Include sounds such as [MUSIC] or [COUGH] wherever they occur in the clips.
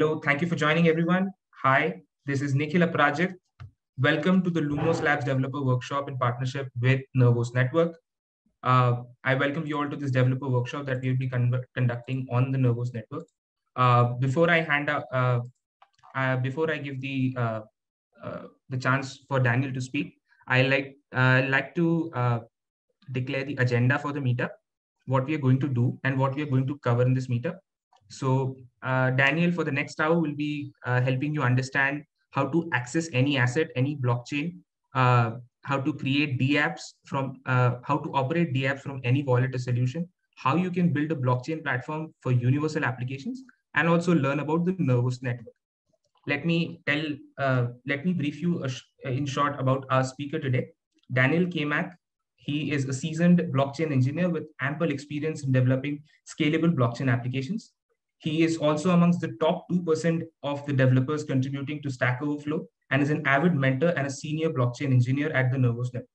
Hello, thank you for joining everyone. Hi, this is Nikhil Aprajit. Welcome to the Lumos Labs Developer Workshop in partnership with Nervos Network. Uh, I welcome you all to this developer workshop that we'll be con conducting on the Nervos Network. Uh, before I hand out, uh, uh before I give the uh, uh, the chance for Daniel to speak, I like like to declare the agenda for the meetup, what we are going to do, and what we are going to cover in this meetup. So Daniel, for the next hour, will be helping you understand how to access any asset, any blockchain, uh, how to create dApps from, uh, how to operate dApps from any wallet or solution, how you can build a blockchain platform for universal applications, and also learn about the Nervos network. Let me tell, uh, let me brief you sh in short about our speaker today, Daniel Kmak. He is a seasoned blockchain engineer with ample experience in developing scalable blockchain applications. He is also amongst the top 2% of the developers contributing to Stack Overflow and is an avid mentor and a senior blockchain engineer at the Nervos Network.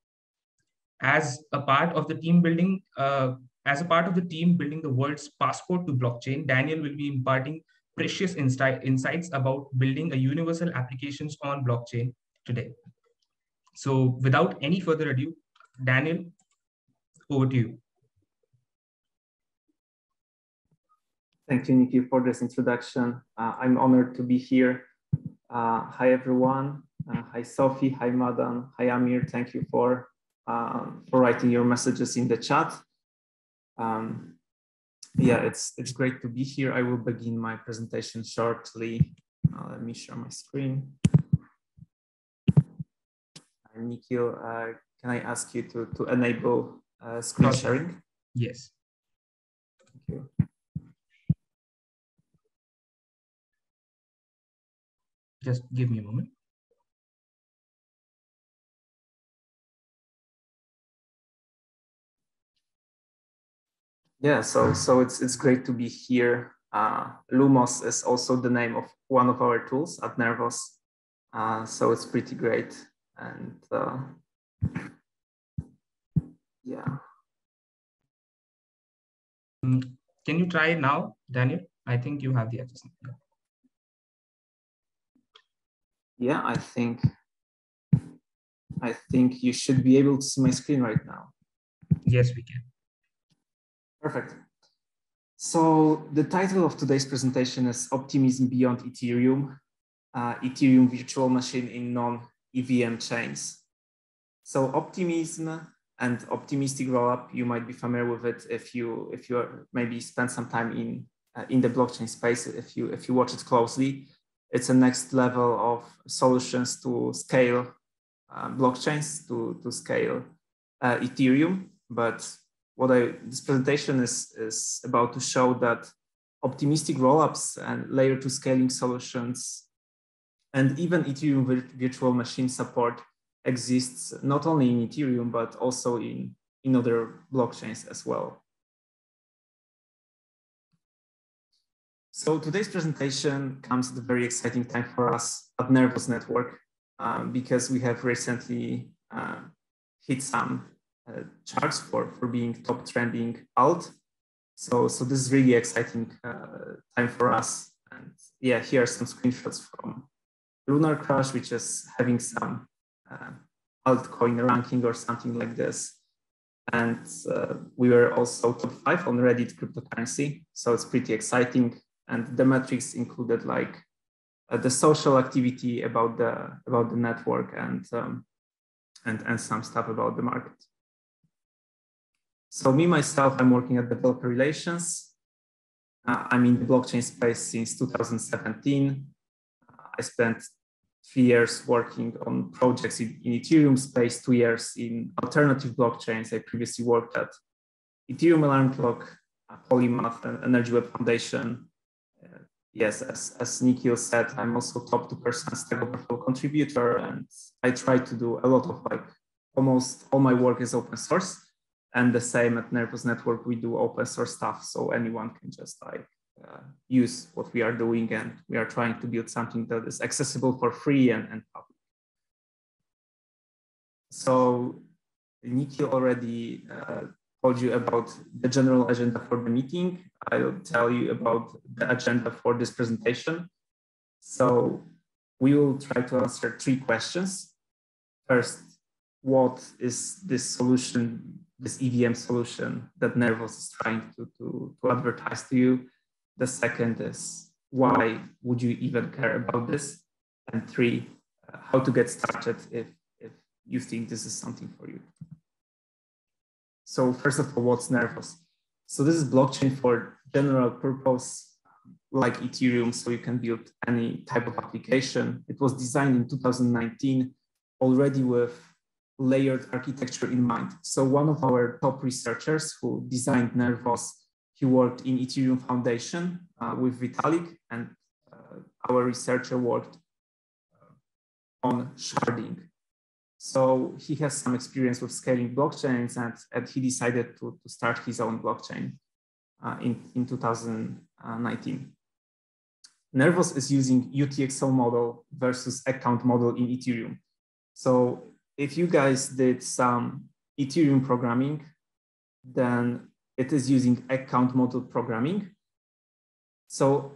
As a part of the team building, uh, as a part of the team building the world's passport to blockchain, Daniel will be imparting precious insight, insights about building a universal applications on blockchain today. So without any further ado, Daniel, over to you. Thank you, Nikki, for this introduction. Uh, I'm honored to be here. Uh, hi, everyone. Uh, hi, Sophie. Hi, Madan. Hi, Amir. Thank you for, um, for writing your messages in the chat. Um, yeah, it's, it's great to be here. I will begin my presentation shortly. Uh, let me share my screen. Nikhil, uh, can I ask you to, to enable uh, screen sharing? Yes. Thank you. Just give me a moment. Yeah, so so it's it's great to be here. Uh, Lumos is also the name of one of our tools at Nervos, uh, so it's pretty great. And uh, yeah. Mm, can you try it now, Daniel? I think you have the access. Yeah, I think I think you should be able to see my screen right now. Yes, we can. Perfect. So the title of today's presentation is Optimism Beyond Ethereum, uh, Ethereum virtual machine in non-EVM chains. So optimism and optimistic rollup, you might be familiar with it if you if you maybe spend some time in uh, in the blockchain space, if you if you watch it closely it's a next level of solutions to scale uh, blockchains, to, to scale uh, Ethereum. But what I, this presentation is, is about to show that optimistic rollups and layer two scaling solutions and even Ethereum virtual machine support exists not only in Ethereum, but also in, in other blockchains as well. So today's presentation comes at a very exciting time for us at Nervos Network um, because we have recently uh, hit some uh, charts for, for being top trending alt. So, so this is really exciting uh, time for us. And yeah, here are some screenshots from LunarCrush, which is having some uh, altcoin ranking or something like this. And uh, we were also top five on Reddit cryptocurrency. So it's pretty exciting and the metrics included like uh, the social activity about the about the network and um, and and some stuff about the market. So me myself, I'm working at developer relations. Uh, I'm in the blockchain space since 2017. I spent three years working on projects in, in Ethereum space, two years in alternative blockchains. I previously worked at Ethereum Alarm Clock, Polymath, and Energy Web Foundation, yes, as, as Nikhil said, I'm also top 2% Stack Overflow contributor, and I try to do a lot of like almost all my work is open source. And the same at Nervos Network, we do open source stuff, so anyone can just like uh, use what we are doing, and we are trying to build something that is accessible for free and, and public. So Nikhil already uh, told you about the general agenda for the meeting. I'll tell you about the agenda for this presentation. So we will try to answer three questions. First, what is this solution, this EVM solution that Nervos is trying to, to, to advertise to you? The second is why would you even care about this? And three, how to get started if, if you think this is something for you. So first of all, what's Nervos? So this is blockchain for general purpose like Ethereum, so you can build any type of application. It was designed in 2019 already with layered architecture in mind. So one of our top researchers who designed Nervos, he worked in Ethereum Foundation uh, with Vitalik, and uh, our researcher worked uh, on sharding. So he has some experience with scaling blockchains, and, and he decided to, to start his own blockchain uh, in, in 2019. Nervos is using UTXO model versus account model in Ethereum. So if you guys did some Ethereum programming, then it is using account model programming. So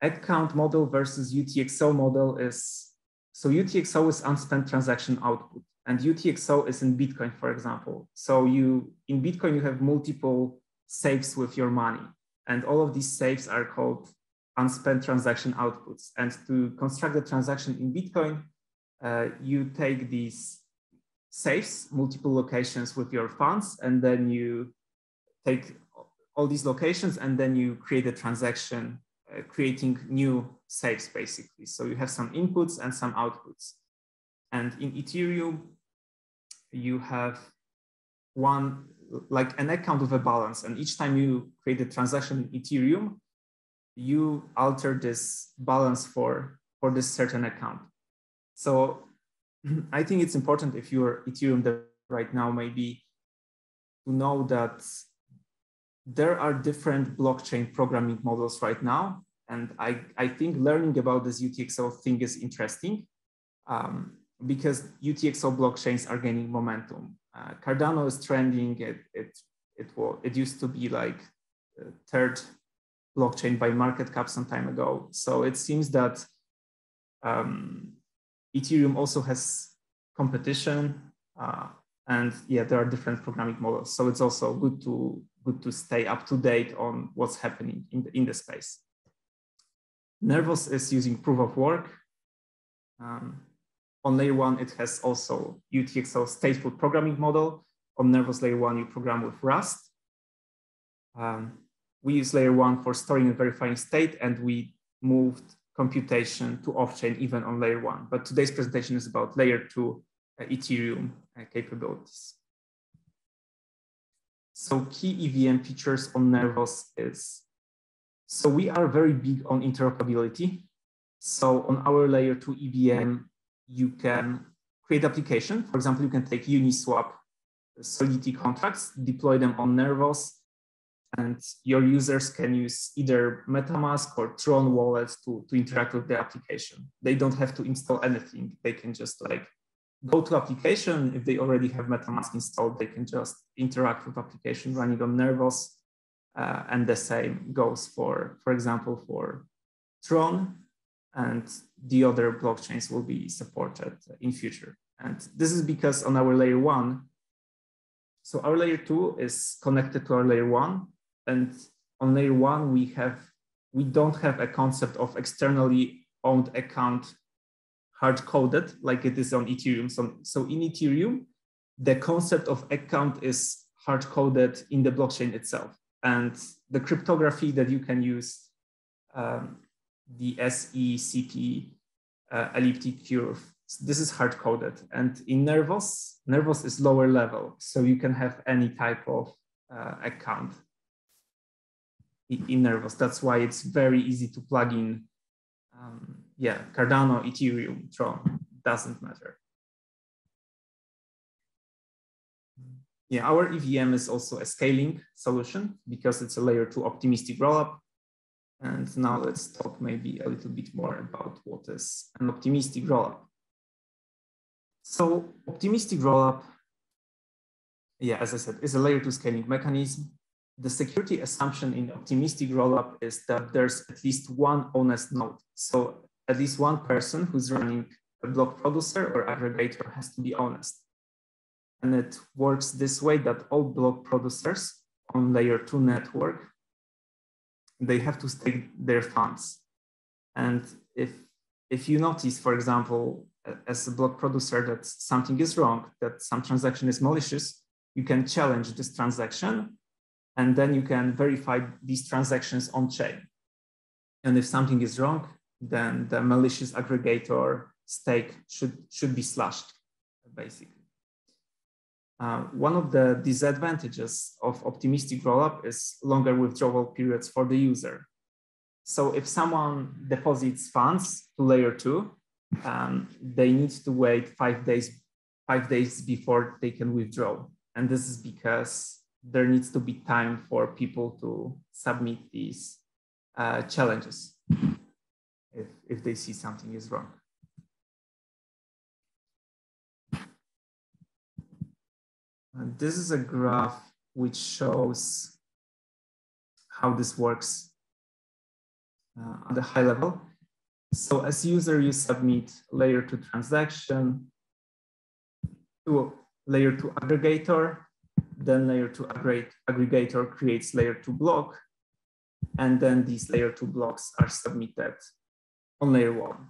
account model versus UTXO model is, so UTXO is unspent transaction output and UTXO is in Bitcoin, for example. So you, in Bitcoin, you have multiple safes with your money and all of these safes are called unspent transaction outputs. And to construct the transaction in Bitcoin, uh, you take these safes, multiple locations with your funds, and then you take all these locations and then you create a transaction, uh, creating new safes basically. So you have some inputs and some outputs. And in Ethereum, you have one, like an account with a balance. And each time you create a transaction in Ethereum, you alter this balance for, for this certain account. So [CLEARS THROAT] I think it's important if you're Ethereum right now, maybe to know that there are different blockchain programming models right now. And I, I think learning about this UTXO thing is interesting um, because UTXO blockchains are gaining momentum. Uh, Cardano is trending. It, it, it, will, it used to be like third blockchain by market cap some time ago. So it seems that um, Ethereum also has competition, uh, and yeah, there are different programming models. So it's also good to good to stay up to date on what's happening in the in the space. Nervos is using proof of work. Um, on layer one, it has also UTXO stateful programming model. On Nervos layer one, you program with Rust. Um, we use layer one for storing and verifying state, and we moved computation to off-chain even on layer one. But today's presentation is about layer two uh, Ethereum uh, capabilities. So key EVM features on Nervos is, so we are very big on interoperability. So on our layer two EVM, you can create application. For example, you can take Uniswap Solidity contracts, deploy them on Nervos, and your users can use either MetaMask or Tron wallet to, to interact with the application. They don't have to install anything. They can just like go to application. If they already have MetaMask installed, they can just interact with application running on Nervos. Uh, and the same goes for, for example, for Tron and the other blockchains will be supported in future. And this is because on our layer one, so our layer two is connected to our layer one and on layer one, we have we don't have a concept of externally owned account hard coded like it is on Ethereum. So, so in Ethereum, the concept of account is hard coded in the blockchain itself. And the cryptography that you can use, um, the SECP uh, elliptic curve, this is hard coded. And in Nervos, Nervos is lower level. So you can have any type of uh, account in Nervos. That's why it's very easy to plug in. Um, yeah, Cardano, Ethereum, Tron, doesn't matter. Yeah, our EVM is also a scaling solution because it's a layer two optimistic rollup. And now let's talk maybe a little bit more about what is an optimistic rollup. So optimistic rollup, yeah, as I said, is a layer two scaling mechanism the security assumption in optimistic rollup is that there's at least one honest node. So at least one person who's running a block producer or aggregator has to be honest. And it works this way that all block producers on layer two network, they have to stake their funds. And if, if you notice, for example, as a block producer that something is wrong, that some transaction is malicious, you can challenge this transaction and then you can verify these transactions on chain. And if something is wrong, then the malicious aggregator stake should, should be slashed, basically. Uh, one of the disadvantages of optimistic rollup is longer withdrawal periods for the user. So if someone deposits funds to layer two, um, they need to wait five days, five days before they can withdraw. And this is because there needs to be time for people to submit these uh, challenges if, if they see something is wrong. And this is a graph which shows how this works uh, at a high level. So as user, you submit layer two transaction to layer two aggregator, then layer two aggregator creates layer two block, and then these layer two blocks are submitted on layer one.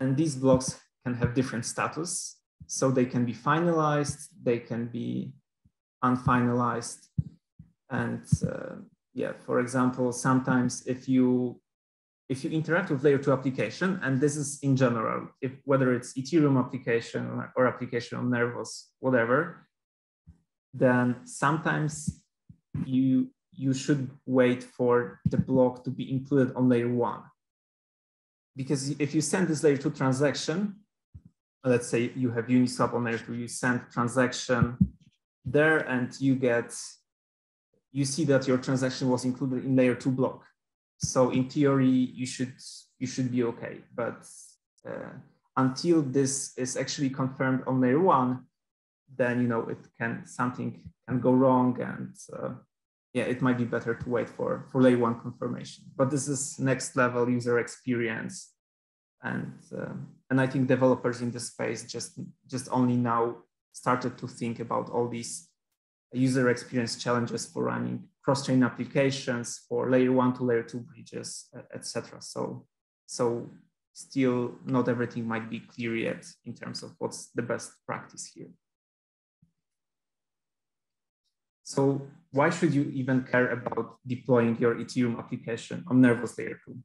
And these blocks can have different status. So they can be finalized, they can be unfinalized. And uh, yeah, for example, sometimes if you if you interact with layer two application, and this is in general, if whether it's Ethereum application or application on Nervos, whatever, then sometimes you you should wait for the block to be included on layer one. Because if you send this layer two transaction, let's say you have Uniswap on layer two, you send transaction there and you get, you see that your transaction was included in layer two block. So in theory, you should, you should be okay. But uh, until this is actually confirmed on layer one, then you know it can something can go wrong and uh, yeah it might be better to wait for for layer one confirmation. But this is next level user experience. And uh, and i think developers in the space just just only now started to think about all these user experience challenges for running cross-chain applications for layer one to layer two bridges etc so so still not everything might be clear yet in terms of what's the best practice here so why should you even care about deploying your Ethereum application on Nervos Layer 2?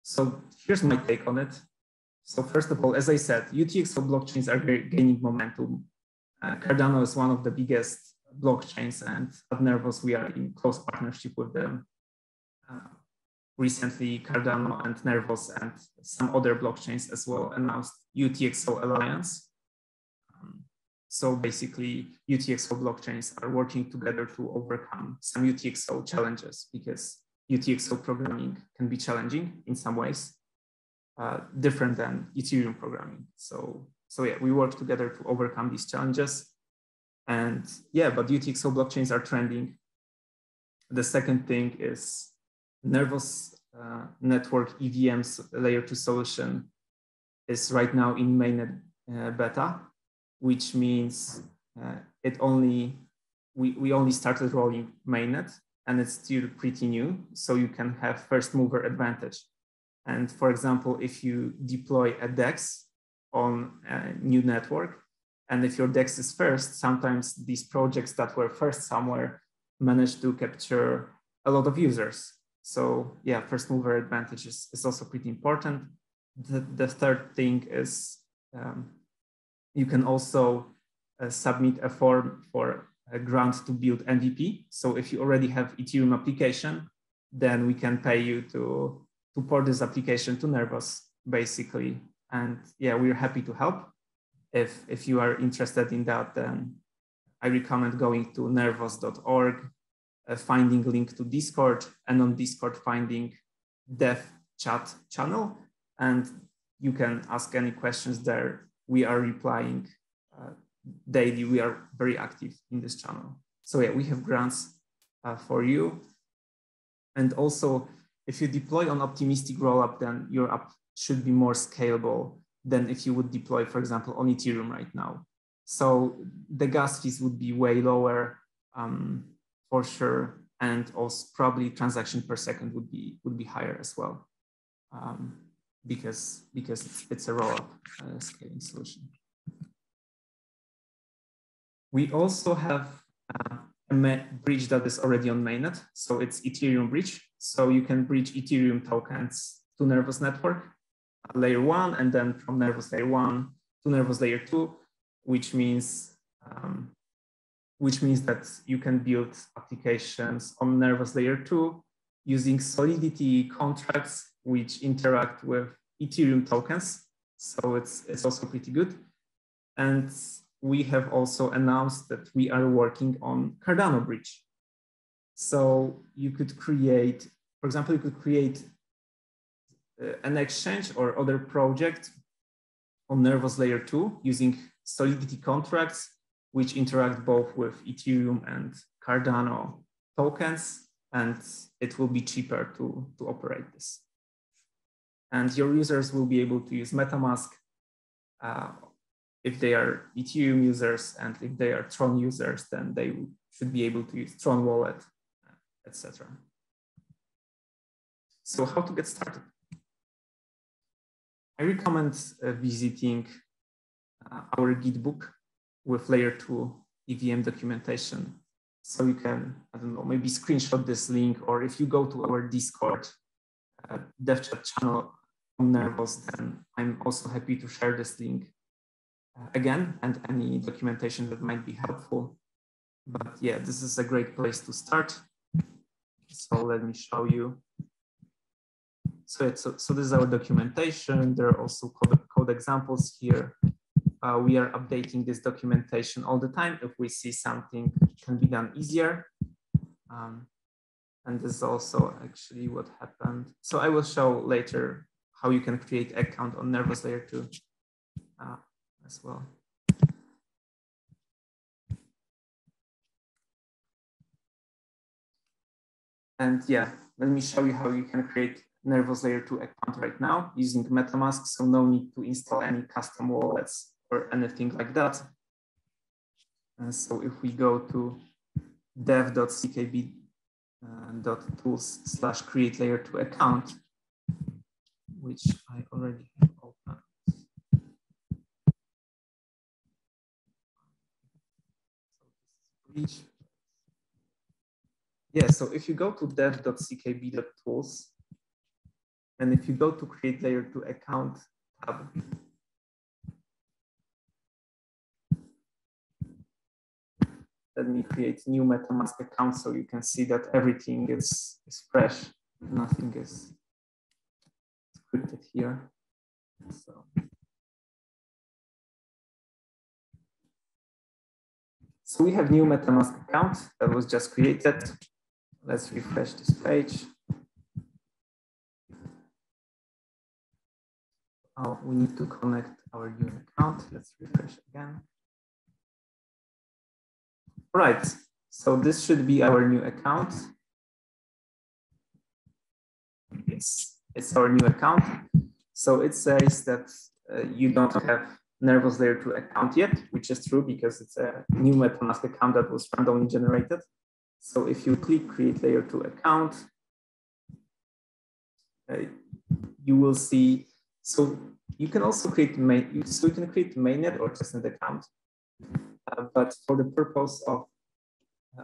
So here's my take on it. So first of all, as I said, UTXO blockchains are gaining momentum. Uh, Cardano is one of the biggest blockchains and at Nervos, we are in close partnership with them. Uh, recently, Cardano and Nervos and some other blockchains as well announced UTXO Alliance, so basically, UTXO blockchains are working together to overcome some UTXO challenges because UTXO programming can be challenging in some ways, uh, different than Ethereum programming. So, so yeah, we work together to overcome these challenges. And yeah, but UTXO blockchains are trending. The second thing is Nervos uh, network EVM's layer two solution is right now in mainnet uh, beta which means uh, it only we, we only started rolling mainnet and it's still pretty new. So you can have first mover advantage. And for example, if you deploy a DEX on a new network, and if your DEX is first, sometimes these projects that were first somewhere manage to capture a lot of users. So yeah, first mover advantage is, is also pretty important. The, the third thing is um, you can also uh, submit a form for a grant to build MVP. So if you already have Ethereum application, then we can pay you to, to port this application to Nervos, basically. And yeah, we're happy to help. If, if you are interested in that, then I recommend going to nervos.org, uh, finding link to Discord, and on Discord finding dev chat channel. And you can ask any questions there we are replying uh, daily. We are very active in this channel. So yeah, we have grants uh, for you. And also if you deploy on optimistic rollup, then your app should be more scalable than if you would deploy, for example, on Ethereum right now. So the gas fees would be way lower um, for sure, and also probably transaction per second would be would be higher as well, um, because because it's, a rollup uh, scaling solution. We also have uh, a bridge that is already on mainnet, so it's Ethereum bridge. So you can bridge Ethereum tokens to Nervos network, uh, layer one, and then from Nervos layer one to Nervos layer two, which means um, which means that you can build applications on Nervos layer two using Solidity contracts which interact with Ethereum tokens. So it's, it's also pretty good. And we have also announced that we are working on Cardano Bridge. So you could create, for example, you could create uh, an exchange or other project on Nervos layer two using Solidity contracts, which interact both with Ethereum and Cardano tokens, and it will be cheaper to, to operate this. And your users will be able to use MetaMask uh, if they are Ethereum users and if they are Tron users, then they should be able to use Tron wallet, etc. So how to get started? I recommend uh, visiting uh, our Gitbook with layer two EVM documentation. So you can, I don't know, maybe screenshot this link, or if you go to our Discord uh, dev chat channel on Nervos, then I'm also happy to share this link uh, again and any documentation that might be helpful. But yeah, this is a great place to start. So let me show you. So, so, so this is our documentation. There are also code, code examples here. Uh, we are updating this documentation all the time if we see something can be done easier. Um, and this is also actually what happened. So I will show later how you can create account on Nervos Layer 2 uh, as well. And yeah, let me show you how you can create Nervos Layer 2 account right now using MetaMask. So no need to install any custom wallets or anything like that. And so if we go to dev.ckb.tools uh, slash create layer 2 account, which I already have opened. Yeah, so if you go to dev.ckb.tools, and if you go to create layer 2 account tab, let me create new MetaMask account so you can see that everything is, is fresh, nothing is scripted here. So. So we have new MetaMask account that was just created. Let's refresh this page. Oh, we need to connect our new account. Let's refresh again. Right, so this should be our new account. Yes, it's our new account. So it says that uh, you don't have Nervos Layer 2 account yet, which is true because it's a new MetaMask account that was randomly generated. So if you click create layer 2 account, uh, you will see, so you can also create main, so you can create mainnet or testnet account. Uh, but for the purpose of,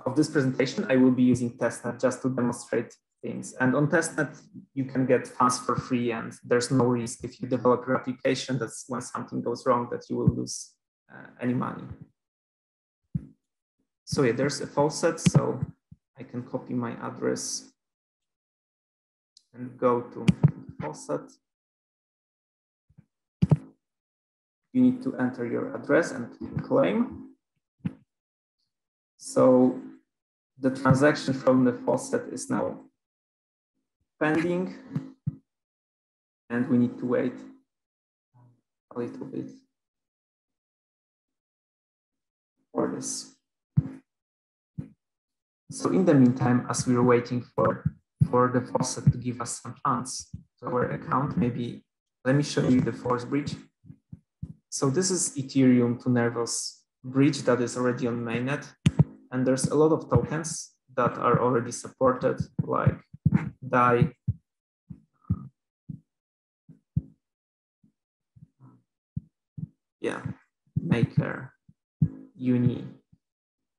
of this presentation, I will be using testnet just to demonstrate things. And on testnet, you can get funds for free and there's no risk if you develop your application that's when something goes wrong that you will lose uh, any money. So yeah, there's a faucet, so I can copy my address and go to faucet. You need to enter your address and claim. So the transaction from the faucet is now pending and we need to wait a little bit for this. So in the meantime, as we are waiting for for the faucet to give us some funds to our account. Maybe let me show you the force bridge. So this is Ethereum to Nervos bridge that is already on mainnet. And there's a lot of tokens that are already supported, like DAI, yeah, Maker, Uni,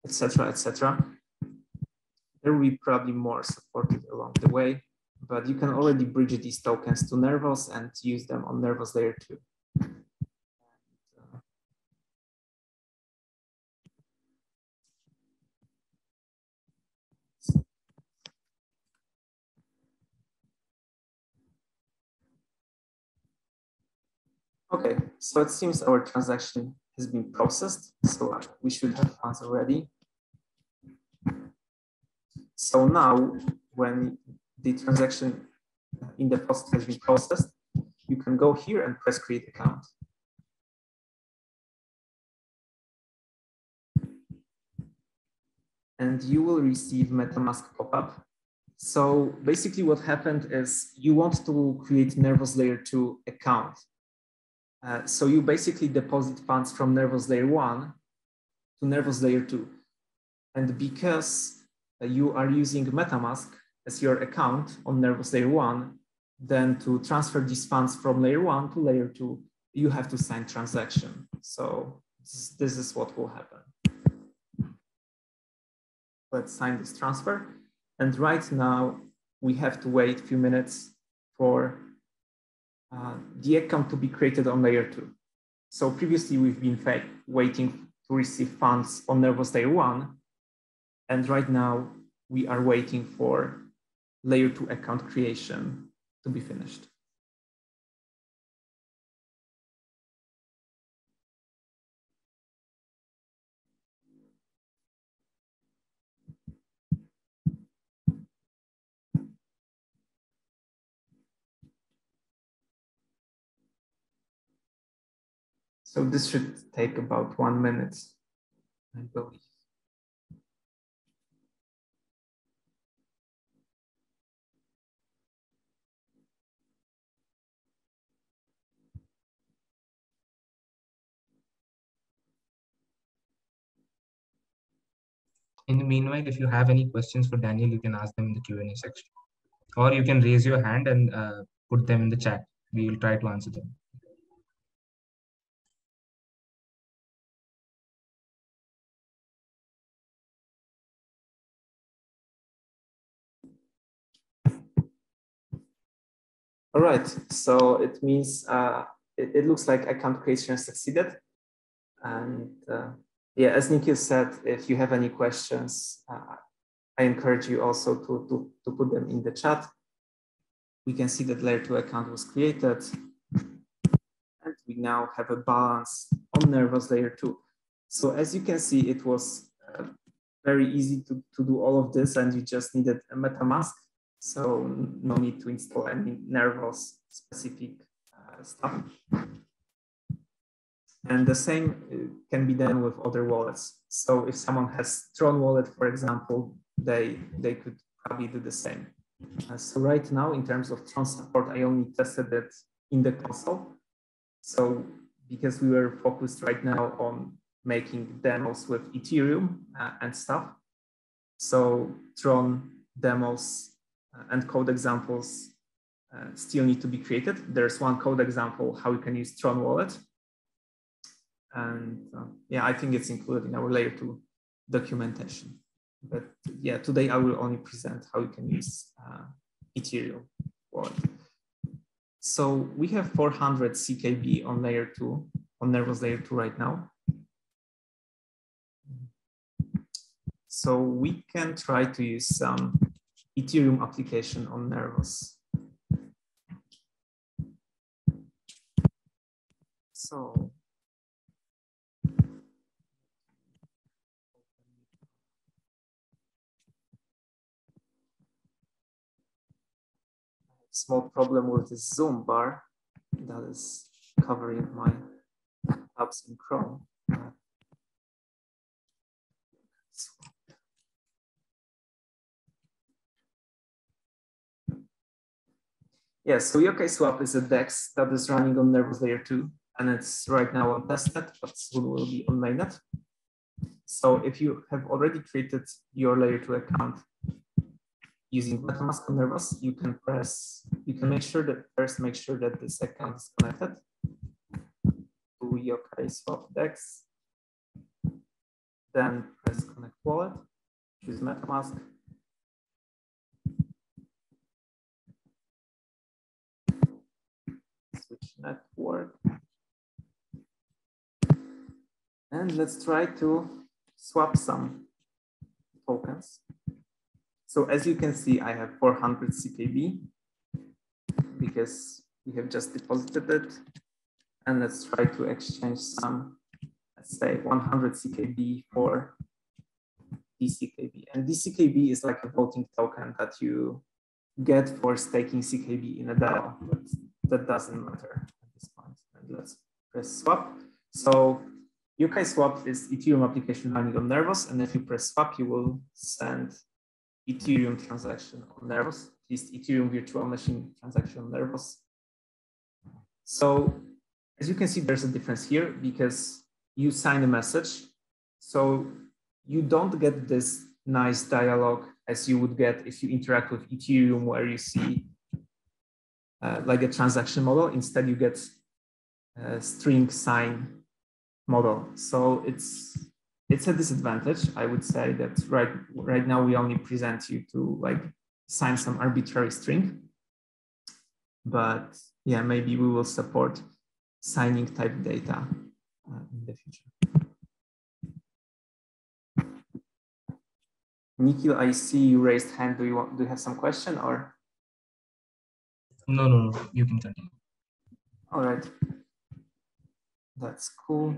etc., etc. There will be probably more supported along the way, but you can already bridge these tokens to Nervos and use them on Nervos layer two. Okay, so it seems our transaction has been processed, so we should have funds already. So now, when the transaction in the process has been processed, you can go here and press create account. And you will receive MetaMask pop-up. So basically what happened is you want to create Nervos Layer 2 account uh, so you basically deposit funds from Nervos layer one to Nervos layer two. And because uh, you are using MetaMask as your account on Nervos layer one, then to transfer these funds from layer one to layer two, you have to sign transaction. So this, is what will happen. Let's sign this transfer. And right now we have to wait a few minutes for Uh, the account to be created on layer two. So previously we've been waiting to receive funds on Nervos layer one. And right now we are waiting for layer two account creation to be finished. So this should take about one minute, I believe. In the meanwhile, if you have any questions for Daniel, you can ask them in the Q&A section. Or you can raise your hand and uh, put them in the chat. We will try to answer them. All right, so it means uh, it, it, looks like account creation succeeded. And uh, yeah, as Nikhil said, if you have any questions, uh, I encourage you also to, to, to put them in the chat. We can see that layer two account was created. And we now have a balance on Nervos layer two. So as you can see, it was uh, very easy to, to do all of this and you just needed a MetaMask so no need to install any Nervos specific uh, stuff. And the same uh, can be done with other wallets. So if someone has Tron wallet, for example, they, they could probably do the same. Uh, so right now, in terms of Tron support, I only tested it in the console. So because we were focused right now on making demos with Ethereum uh, and stuff. So Tron demos and code examples uh, still need to be created. There's one code example how you can use Tron wallet. And uh, yeah, I think it's included in our layer two documentation. But yeah, today I will only present how you can use uh, Ethereum wallet. So we have 400 CKB on layer two, on Nervos layer two right now. So we can try to use some Ethereum application on Nervos. So small problem with this zoom bar that is covering my tabs in Chrome. Yeah, so Yokai Swap is a DEX that is running on Nervos Layer 2, and it's right now on testnet, but soon will be on mainnet. So if you have already created your Layer 2 account using MetaMask on Nervos, you can press, you can make sure that first make sure that this account is connected to Yokai Swap DEX. Then press Connect Wallet, choose MetaMask, network. And let's try to swap some tokens. So as you can see, I have 400 CKB because we have just deposited it. And let's try to exchange some, let's say 100 CKB for DCKB. And DCKB is like a voting token that you get for staking CKB in a DAO, that doesn't matter at this point. And let's press swap. So Yokai Swap is Ethereum application running on Nervos, and if you press swap, you will send Ethereum transaction on Nervos, at least Ethereum virtual machine transaction on Nervos. So as you can see, there's a difference here because you sign a message. So you don't get this nice dialogue as you would get if you interact with Ethereum, where you see uh, like a transaction model. Instead, you get a string sign model. So it's it's a disadvantage. I would say that right right now we only present you to like sign some arbitrary string. But yeah, maybe we will support signing type data uh, in the future. Nikhil, I see you raised hand. Do you want? Do you have some question or? No, no, no. You can continue. All right. That's cool.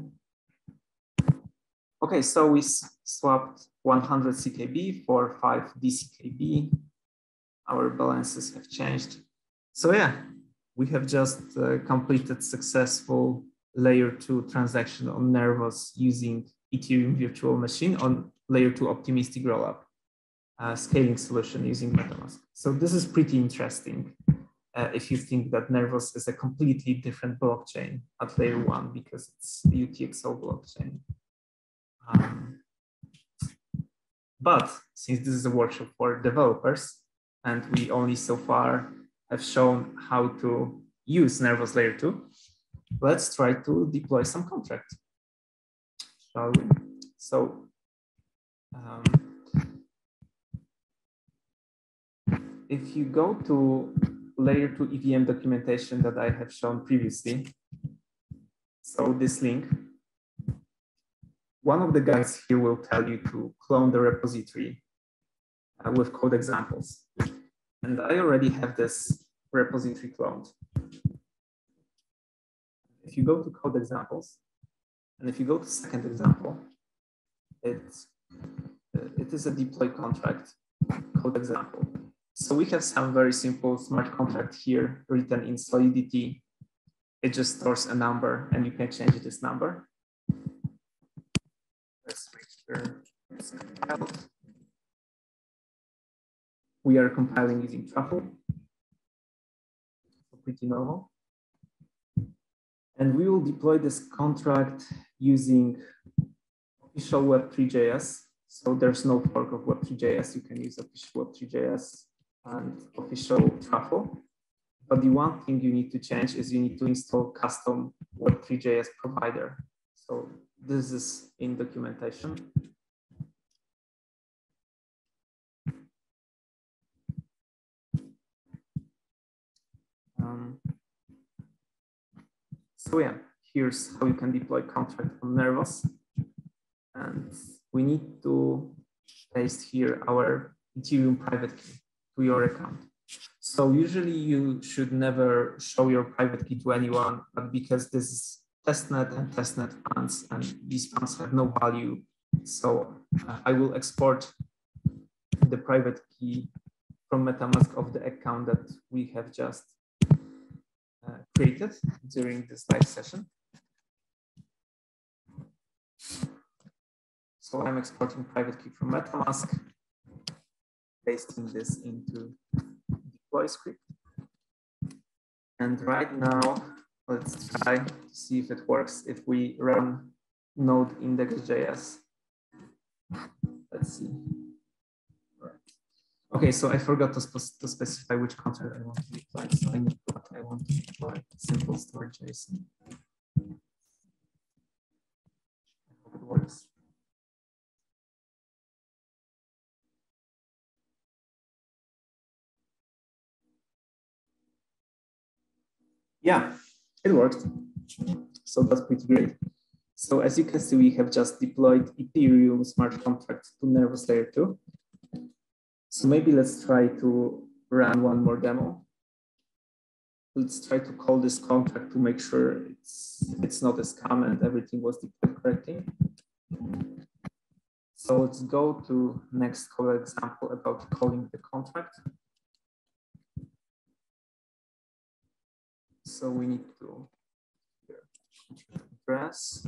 Okay, so we swapped 100 CKB for 5 DCKB. Our balances have changed. So yeah, we have just uh, completed successful layer 2 transaction on Nervos using Ethereum virtual machine on layer 2 optimistic rollup uh, scaling solution using MetaMask. So this is pretty interesting uh, if you think that Nervos is a completely different blockchain at layer one because it's UTXO blockchain. Um, but since this is a workshop for developers and we only so far have shown how to use Nervos layer two, let's try to deploy some contract, shall we? So um, if you go to layer 2 EVM documentation that I have shown previously, so this link, one of the guys here will tell you to clone the repository uh, with code examples. And I already have this repository cloned. If you go to code examples, and if you go to second example, it, uh, it is a deploy contract code example. So we have some very simple smart contract here written in Solidity. It just stores a number and you can change this number. Let's make sure it's compiled. We are compiling using Truffle. Pretty normal. And we will deploy this contract using official Web3.js. So there's no fork of Web3.js. You can use official Web3.js and official Truffle. But the one thing you need to change is you need to install custom Web3.js provider. So this is in documentation. Um, so yeah, here's how you can deploy contract on Nervos. And we need to paste here our Ethereum private key to your account. So usually you should never show your private key to anyone, but because this is testnet and testnet funds and these funds have no value, so uh, I will export the private key from MetaMask of the account that we have just uh, created during this live session. So I'm exporting private key from MetaMask pasting this into deploy script. And right now, let's try to see if it works. If we run node index.js, let's see. Okay, so I forgot to, to specify which contract I want to deploy. So I need what I want to deploy simple store JSON. Yeah, it worked. So that's pretty great. So as you can see, we have just deployed Ethereum smart contract to Nervos layer 2. So maybe let's try to run one more demo. Let's try to call this contract to make sure it's, it's not a scam and everything was deployed correctly. So let's go to next code example about calling the contract. So we need to press.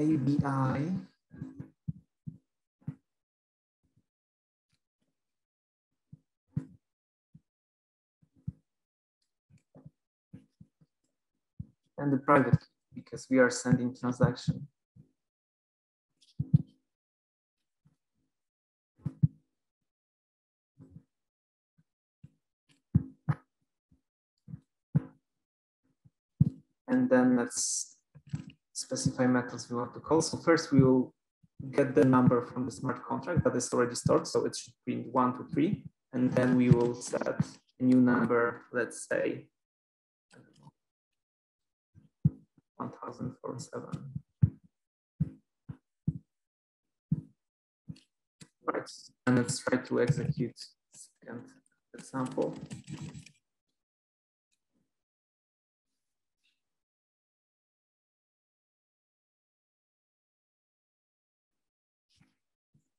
ABI and the private because we are sending transaction. And then let's specify methods we want to call. So first we will get the number from the smart contract that is already stored. So it should be one to three. And then we will set a new number, let's say 1047. Right, and let's try to execute second example.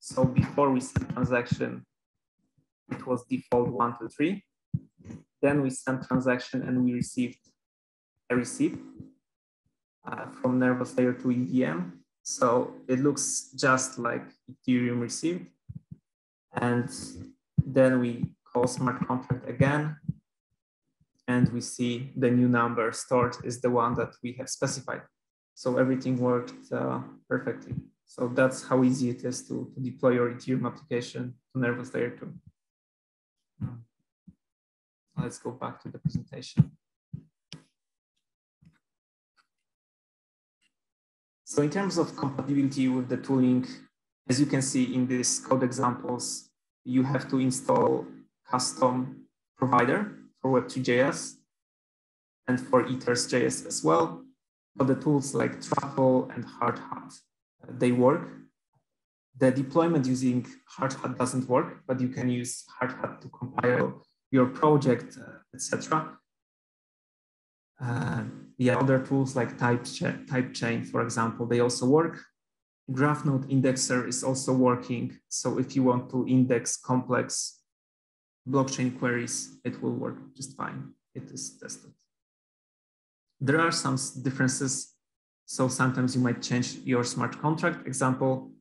So before we send transaction, it was default one, two, three. Then we sent transaction and we received a receipt uh, from Nervos layer 2 EVM. So it looks just like Ethereum received. And then we call smart contract again. And we see the new number stored is the one that we have specified. So everything worked uh, perfectly. So that's how easy it is to, to deploy your Ethereum application to Nervos layer 2. Hmm. Let's go back to the presentation. So in terms of compatibility with the tooling, as you can see in these code examples, you have to install custom provider for Web3.js and for Ethers.js as well. for the tools like Truffle and Hardhat, they work. The deployment using Hardhat doesn't work, but you can use Hardhat to compile your project, uh, etc. Uh, yeah, other tools like type, TypeChain, for example, they also work. GraphNode indexer is also working. So if you want to index complex blockchain queries, it will work just fine. It is tested. There are some differences. So sometimes you might change your smart contract. Example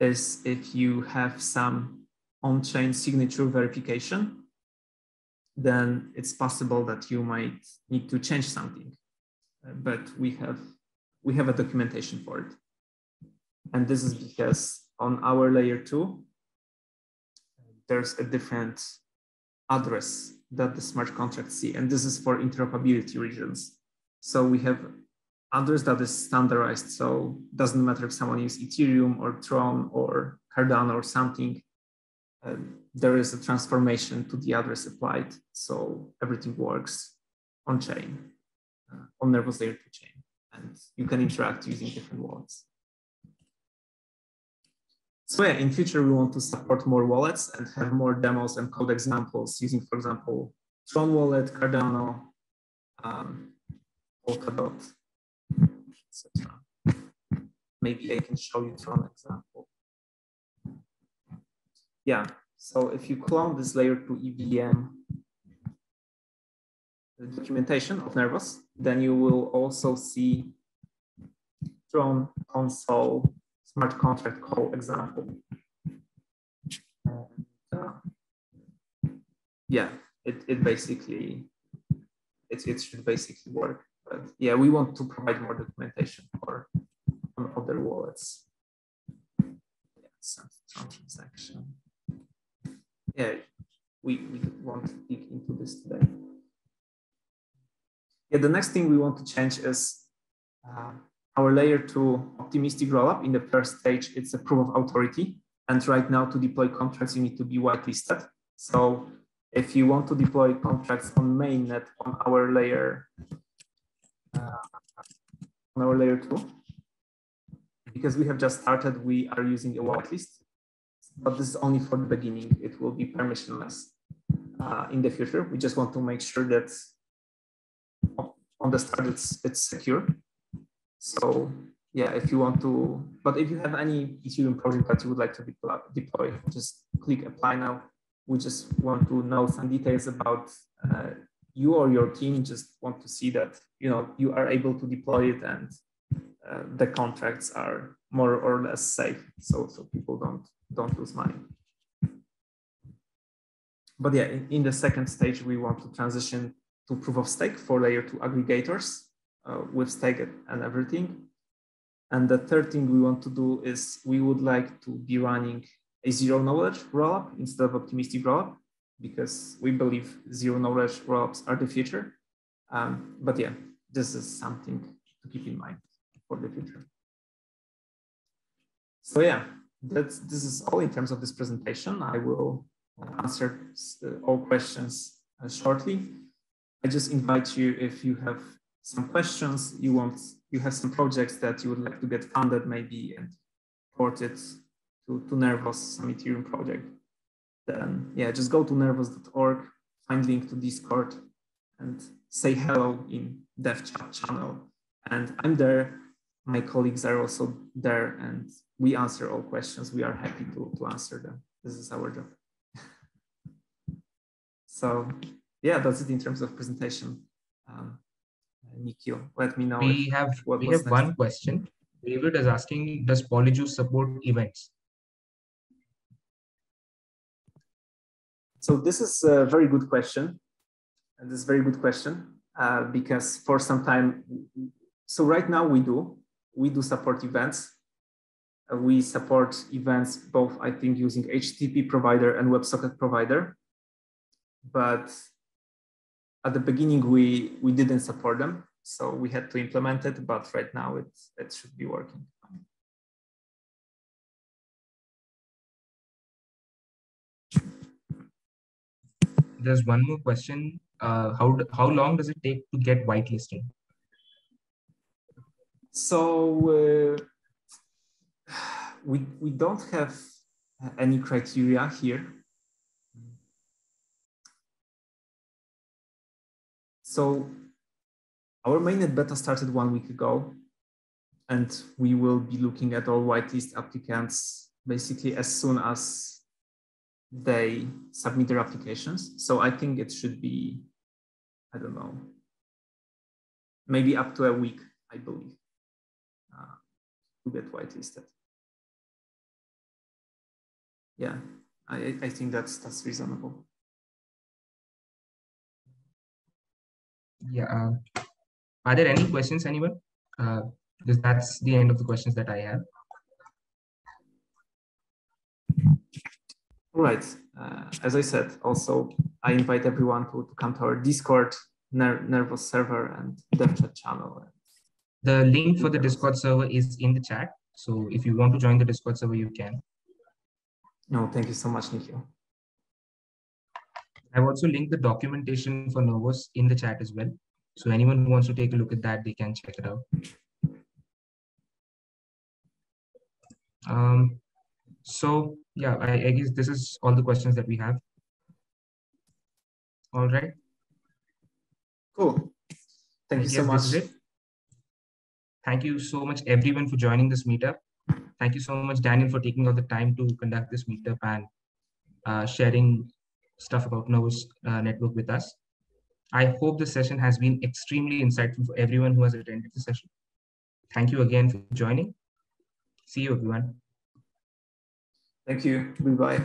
is if you have some on-chain signature verification, then it's possible that you might need to change something. But we have we have a documentation for it. And this is because on our layer two, there's a different address that the smart contracts see. And this is for interoperability reasons. So we have address that is standardized. So it doesn't matter if someone uses Ethereum or Tron or Cardano or something, uh, there is a transformation to the address applied. So everything works on chain, uh, on Nervos layer 2 chain, and you can interact using different wallets. So yeah, in future, we want to support more wallets and have more demos and code examples using, for example, Tron wallet, Cardano, um, Polkadot, Maybe I can show you Tron example yeah, so if you clone this layer 2 EVM the documentation of Nervos, then you will also see Tron console smart contract call example. And, uh, yeah, it, it basically, it, it should basically work. But yeah, we want to provide more documentation for on other wallets. Yeah, transaction. Yeah, we, we won't dig into this today. Yeah, the next thing we want to change is uh, our layer two optimistic rollup. In the first stage, it's a proof of authority. And right now to deploy contracts, you need to be whitelisted. So if you want to deploy contracts on mainnet on our layer, on our layer two, because we have just started, we are using a whitelist, but this is only for the beginning. It will be permissionless uh, in the future. We just want to make sure that on the start it's, it's secure. So yeah, if you want to, but if you have any Ethereum project that you would like to deploy, just click apply now. We just want to know some details about uh, you or your team. Just want to see that you know you are able to deploy it and uh, the contracts are more or less safe, so so people don't don't lose money. But yeah, in, in the second stage, we want to transition to proof of stake for layer two aggregators uh, with stake and everything. And the third thing we want to do is we would like to be running a zero knowledge rollup instead of optimistic rollup because we believe zero knowledge rollups are the future. Um, but yeah, this is something to keep in mind for the future. So yeah, that's, this is all in terms of this presentation. I will answer uh, all questions uh, shortly. I just invite you if you have some questions, you want, you have some projects that you would like to get funded maybe and port it to, to Nervos, some Ethereum project, then yeah, just go to nervos.org, find link to Discord and say hello in dev chat channel. And I'm there. My colleagues are also there and we answer all questions. We are happy to, to answer them. This is our job. [LAUGHS] so yeah, that's it in terms of presentation. Um, Nikhil, let me know. We have we have next. one question. David is asking, does Polyjuice support events? So this is a very good question. And this is a very good question uh, because for some time, so right now we do, we do support events. Uh, we support events both, I think, using HTTP provider and WebSocket provider. But at the beginning we we didn't support them so we had to implement it but right now it it should be working there's one more question. Uh, how how long does it take to get whitelisted so uh, we we don't have any criteria here. So our mainnet beta started one week ago, and we will be looking at all whitelist applicants basically as soon as they submit their applications. So I think it should be, I don't know, maybe up to a week, I believe, uh, to get whitelisted. Yeah, I, I think that's that's reasonable. yeah uh, are there any questions anyone uh, that's the end of the questions that i have all right. Uh, as i said also i invite everyone to, to come to our discord Ner nervos server and dev chat channel. The link for the discord server is in the chat. So if you want to join the discord server you can. No thank you so much nikhil. I've also linked the documentation for Nervos in the chat as well. So anyone who wants to take a look at that, they can check it out. Um, so yeah, I, I guess this is all the questions that we have. All right. Cool. Thank you so much. Thank you so much, everyone, for joining this meetup. Thank you so much, Daniel, for taking all the time to conduct this meetup and uh, sharing stuff about Nervos uh, Network with us. I hope the session has been extremely insightful for everyone who has attended the session. Thank you again for joining. See you, everyone. Thank you. Goodbye.